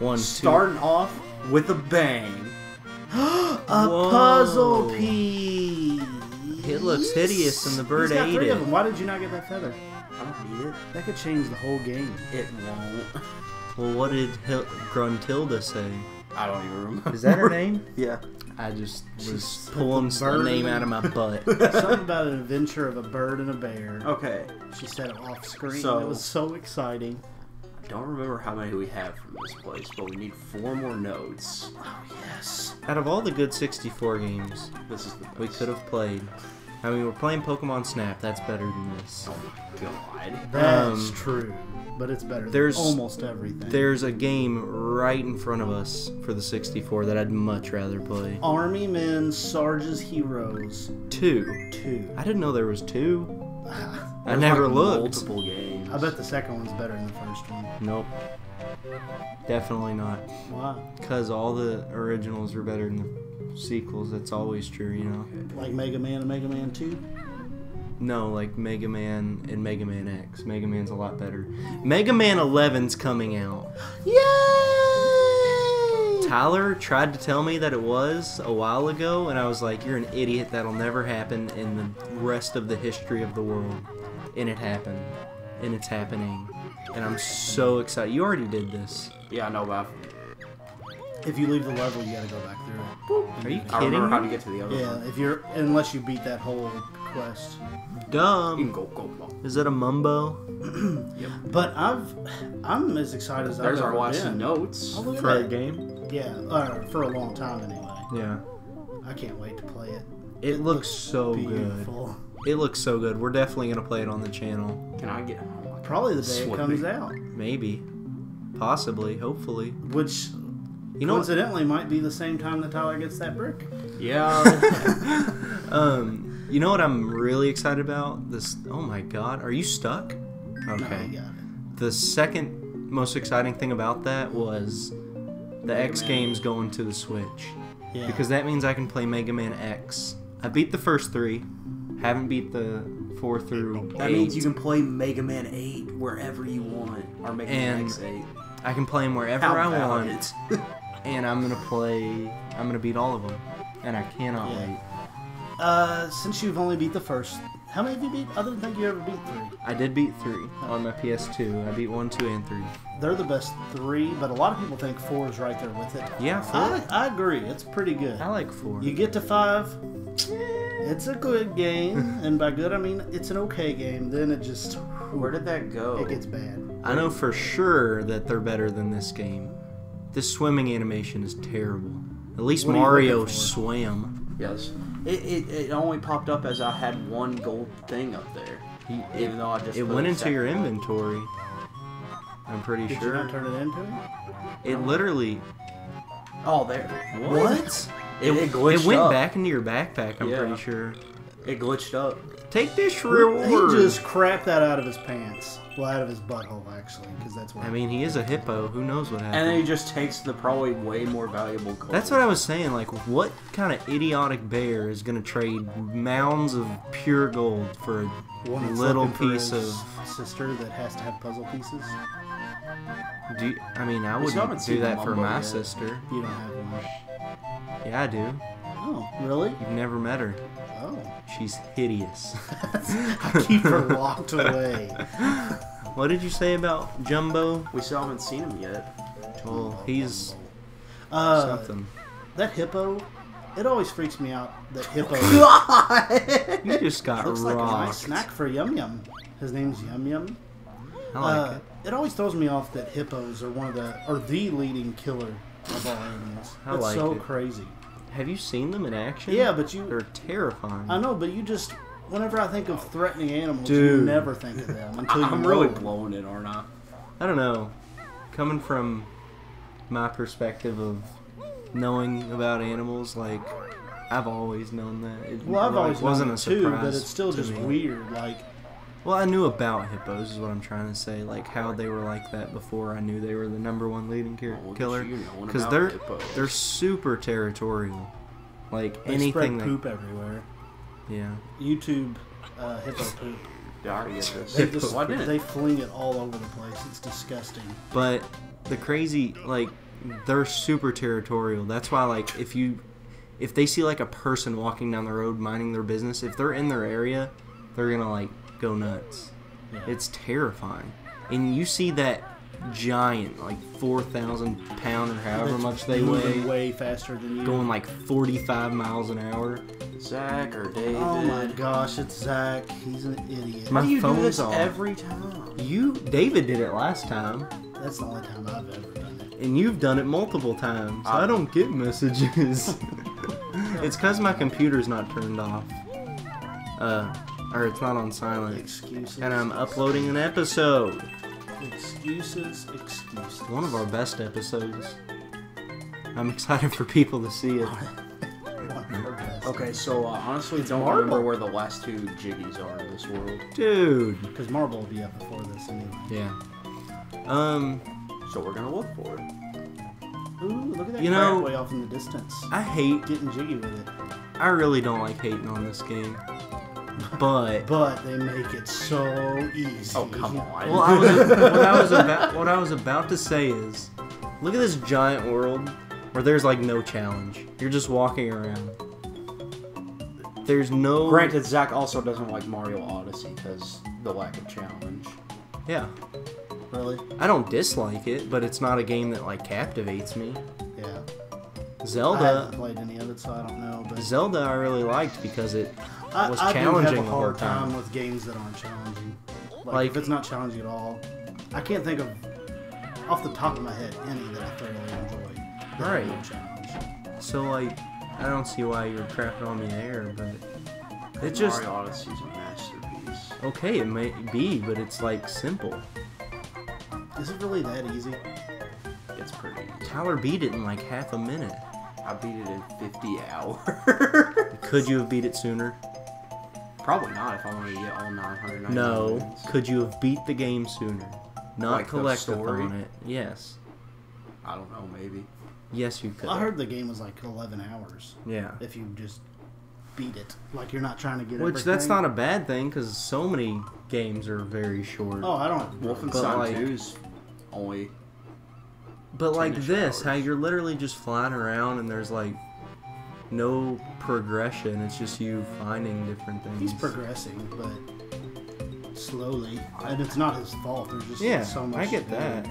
One, two. Starting off with a bang. a Whoa. puzzle piece. It looks hideous and the bird He's got ate three it. Of them. Why did you not get that feather? I don't need it. That could change the whole game. It won't. Well, what did Hil- Gruntilda say? I don't even remember. Is that her name? Yeah. I just was put pulling the the name out of my butt. Something about an adventure of a bird and a bear. Okay. She said it off screen. So- it was so exciting. I don't remember how many we have from this place, but we need four more nodes. Oh yes. Out of all the good 64 games This is the best. we could have played, I mean, we're playing Pokemon Snap. That's better than this. Oh my god. That's Um, true. But it's better than there's- almost everything. There's a game right in front of us for the 64 that I'd much rather play. Army Men Sarge's Heroes Two. 2. I didn't know there was two. I never like, looked. Multiple games. I bet the second one's better than the first one. Nope. Definitely not. Why? Because all the originals are better than the sequels. That's always true, you know? Like Mega Man and Mega Man 2? No, like Mega Man and Mega Man X. Mega Man's a lot better. Mega Man 11's coming out. Yay! Tyler tried to tell me that it was a while ago, and I was like, You're an idiot. That'll never happen in the rest of the history of the world. And it happened. And it's happening. And I'm so excited. You already did this. Yeah, I know about. If you leave the level, you gotta go back through it. Are you kidding? I kidding remember how to me? get to the other Yeah, one. if you're unless you beat that whole quest. You can Dumb. go, go, go. Is that a mumbo? yep. But I've I'm as excited as There's I've our ever last been. notes. Oh, look at For a that. game? Yeah, uh, for a long time anyway. Yeah. I can't wait to play it. It looks so good. Beautiful. It looks so good. We're definitely gonna play it on the channel. Can I get? Oh Probably the day it comes out, Maybe. Possibly. Hopefully. which You know what? coincidentally might be the same time that Tyler gets that brick. Yeah. Um, you know what I'm really excited about? This. Oh my God, are you stuck? Okay. you got it. The second most exciting thing about that was the X Man. games going to the Switch Yeah. because that means I can play Mega Man X. I beat the first three, haven't beat the four through that eight. means you can play Mega Man 8 wherever you want, or Mega Man X8. I can play them wherever How I want, and I'm gonna play. I'm gonna beat all of them, and I cannot Yeah. wait. Uh, since you've only beat the first, how many have you beat? I didn't think you ever beat three. I did beat three on my PS2. I beat one, two, and three. They're the best three, but a lot of people think four is right there with it. Yeah, four. I, I agree. It's pretty good. I like four. You get to five, it's a good game, and by good I mean it's an okay game. Then it just Where did that go? it gets bad. I know for sure that they're better than this game. This swimming animation is terrible. At least What are you Mario looking for? swam. Yes. It, it, it only popped up as I had one gold thing up there. He, Even though I just it put went into your second inventory. I'm pretty Did you sure. not turn it into it? It literally. Oh, there. What? It, it glitched It went up. back into your backpack. I'm Yeah. pretty sure. It glitched up. Take this reward. He just crapped that out of his pants. Well, out of his butthole actually, because that's what. I mean, he is a hippo. Who knows what happened? And then he just takes the probably way more valuable gold. That's what I was saying. Like, what kind of idiotic bear is gonna trade mounds of pure gold for a One little looking for piece his of? sister that has to have puzzle pieces. Do you, I mean, I We still haven't wouldn't do that for my yet. sister. You don't have one. Yeah, I do. Oh, really? You've never met her. Oh, She's hideous. I keep her locked away. What did you say about Jumbo? We still haven't seen him yet. Well, he's Uh, something. that hippo, it always freaks me out. That hippo You just got looks like a nice snack for Yum Yum. His name's Yum Yum. I like uh, it. it always throws me off that hippos are one of the are the leading killer of all animals. I It's like so it. crazy. Have you seen them in action? Yeah, but you They're terrifying. I know, but you just whenever I think of threatening animals, you never think of them until I'm really them. blowing it, aren't I? I don't know. Coming from my perspective of knowing about animals, like I've always known that. It Well, I've like, always wasn't known a it too, but it's still just me. weird. Like, Well, I knew about hippos, is what I'm trying to say. Like how they were like that before I knew they were the number one leading ki- Oh, killer. you knowing Because about they're hippos. they're super territorial. Like they anything spread that poop everywhere. yeah. YouTube uh, hippo poop. Yeah, I already get this. They just Why didn't they fling it all over the place. It's disgusting. But the crazy, like, they're super territorial. That's why like if you if they see like a person walking down the road minding their business, if they're in their area, they're gonna like go nuts. Yeah. It's terrifying. And you see that giant, like four thousand pound or however That's much they moving weigh, way faster than you. going like forty five miles an hour. Zach or David. Oh my gosh, it's Zach. He's an idiot. My do you do phone's this off. every time? You David did it last time. That's the only time I've ever done it. and you've done it multiple times. I- I don't get messages. it's because my computer's not turned off. Uh, or it's not on silent. Excuses. And I'm uploading an episode. Excuses, excuses. One of our best episodes. I'm excited for people to see it. One of our best. Okay, so uh, honestly, It's don't Marble. remember where the last two jiggies are in this world. Dude. Because Marble will be up before this anyway. Yeah. Um, So we're gonna look for it. Ooh, look at that You know- way off in the distance. I hate, Getting jiggy with it. I really don't like hating on this game. But But they make it so easy. Oh come on. Well, I was, what I was about what I was about to say is, look at this giant world where there's like no challenge. You're just walking around. There's no. Granted, Zach also doesn't like Mario Odyssey because the lack of challenge. Yeah, Really? I don't dislike it, but it's not a game that like captivates me. Yeah. Zelda. I haven't played any of it, so I don't know. But Zelda, I really liked because it I, was I do challenging have the a whole hard time. time with games that aren't challenging. Like, Like- if it's not challenging at all, I can't think of off the top of my head any that I thoroughly enjoy. that Right. No challenge. So like, I don't see why you're crapping on me there, but it just Mario Odyssey's a masterpiece. okay. It may be, but it's like simple. Is it really that easy? It's pretty easy. Tyler beat it in like half a minute. I beat it in 50 hours. Could you have beat it sooner? Probably not if I wanted to get all 999 No. wins. Could you have beat the game sooner? Not Like the collect story? upon it. Yes. I don't know, maybe. Yes, you could. I heard the game was like 11 hours Yeah. if you just beat it. Like you're not trying to get Which everything. that's not a bad thing because so many games are very short. Oh, I don't. Wolfenstein like- 2's only. but like 10-ish this, how you're literally just flying around and there's like no progression. It's just you finding different things. He's progressing, but slowly, and it's not his fault. There's just Yeah, so much. I get do. that.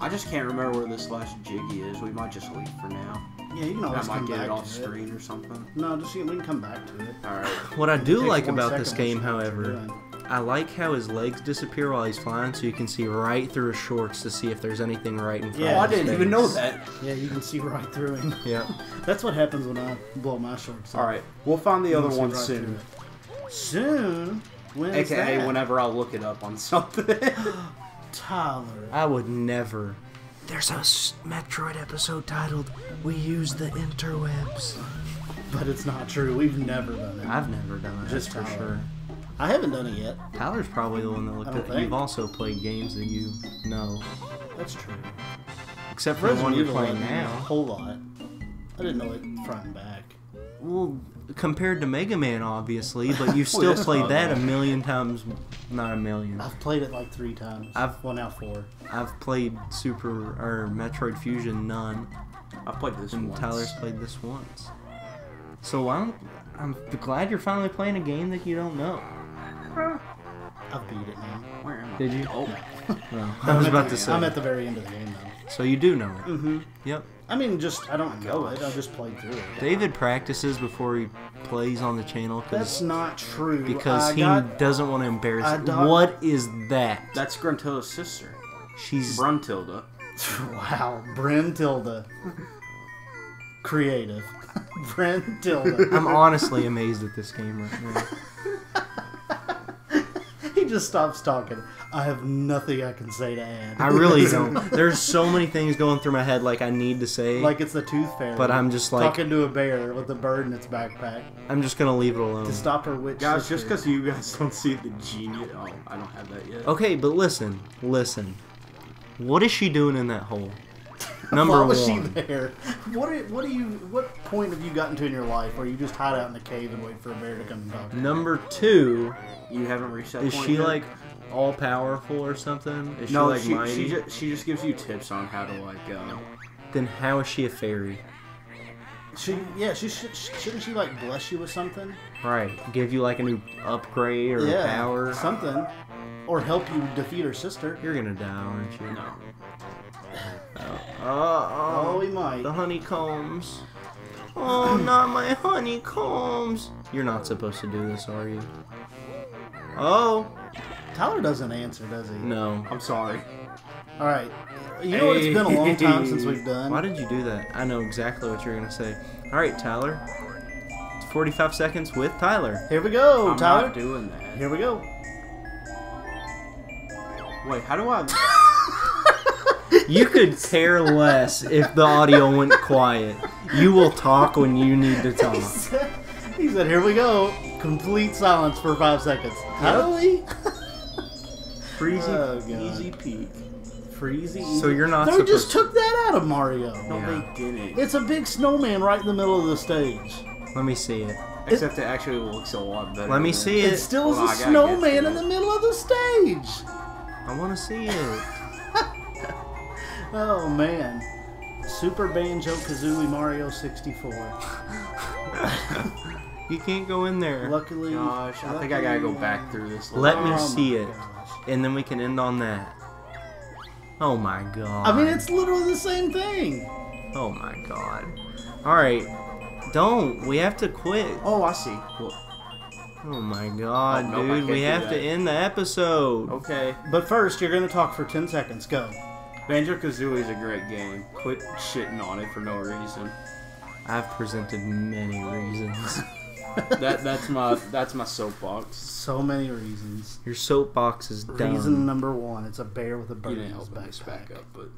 I just can't remember where this last jiggy is. We might just leave for now. Yeah, you can I always might come get back it off to screen or something. No, just see, we can come back to it. Alright. What I do like about this game, you know what you're however, doing. I like how his legs disappear while he's flying, so you can see right through his shorts to see if there's anything right in front. Yeah, oh, I of his didn't even know that. Yeah, you can see right through him. Yeah. That's what happens when I blow my shorts. off. Alright, we'll find the You other one right soon. Soon. When is AKA that? whenever I'll look it up on something. Tyler. I would never. There's a Metroid episode titled "We Use the Interwebs." But it's not true. We've never done it. I've never done it. Just for Tyler. sure. I haven't done it yet. Tyler's probably the one that looked at. it. You've also played games that you know, That's true. except for the one you're Evil, playing now. A whole lot. I didn't know it front and back. Well, compared to Mega Man, obviously, but you've still that's played that a million times. Not a million. I've played it like three times. I've- well now four. I've played Super or Metroid Fusion none, I've played this and once. Tyler's played this once. So I'm I'm glad you're finally playing a game that you don't know. I've beat it now. Where am I? Did you? Oh, No, I'm was about the- to say. I'm at the very end of the game though. So you do know it. Mm-hmm. Yep. I mean, just I don't know it. I just played through it. David practices before he plays on the channel That's not true. because I he got, doesn't want to embarrass. I it. What is that? that's Gruntilda's sister. She's Brentilda. wow, Brentilda, creative. Brentilda. I'm honestly amazed at this game right now. He just stops talking. I have nothing I can say to add. I really don't. There's so many things going through my head like I need to say. like it's the Tooth Fairy. But I'm just like- talking to a bear with a bird in its backpack I'm just gonna leave it alone. to stop her witch. Guys, sister. just because you guys don't see the genius. Oh, I don't have that yet. Okay, but listen, listen. What is she doing in that hole? Number Why one. was she there? What are, what do you what point have you gotten to in your life where you just hide out in the cave and wait for a bear to come and talk? to you? Number two, You haven't reached that is point she yet? like all powerful or something? Is No, she she, like mighty? she, just, she just gives you tips on how to like uh, Then how is she a fairy? She, yeah, she should, shouldn't she like bless you with something? Right. Give you like a new upgrade or yeah, power. something, or help you defeat her sister. You're gonna die, aren't you? No. Oh, Oh, oh, we might. the honeycombs. Oh, not my honeycombs. You're not supposed to do this, are you? Oh, Tyler doesn't answer, does he? no. I'm sorry. All right. You know what? It's been a long time since we've done. Why did you do that? I know exactly what you're gonna say. All right, Tyler. It's 45 seconds with Tyler. Here we go, I'm Tyler. not doing that. Here we go. Wait, how do I? You could care less if the audio went quiet. You will talk when you need to talk. he said, "Here we go." Complete silence for five seconds. Really? Freezy. Oh, Easy peek. Freezy. So you're not They supposed just took that out of Mario. No, Yeah. they didn't. It's a big snowman right in the middle of the stage. Let me see it. Except it actually looks a lot better. Let me see It it. still is Hold a on, I gotta get snowman in the middle of the stage. I want to see it. Oh man. Super Banjo Kazooie Mario 64. You can't go in there. Luckily, Gosh, I think I gotta go back through this. Let me Oh see it. gosh. And then we can end on that. Oh my god. I mean, it's literally the same thing. Oh my god. Alright. Don't. We have to quit. Oh, I see. Cool. Oh my oh, god, Oh, nope, dude. We have that. to end the episode. Okay. But first, you're gonna talk for 10 seconds. Go. Banjo Kazooie is a great game. Quit shitting on it for no reason. I've presented many reasons. That that's my that's my soapbox. So many reasons. Your soapbox is dumb. Reason number one: it's a bear with a bird You in didn't his backpack. back up, but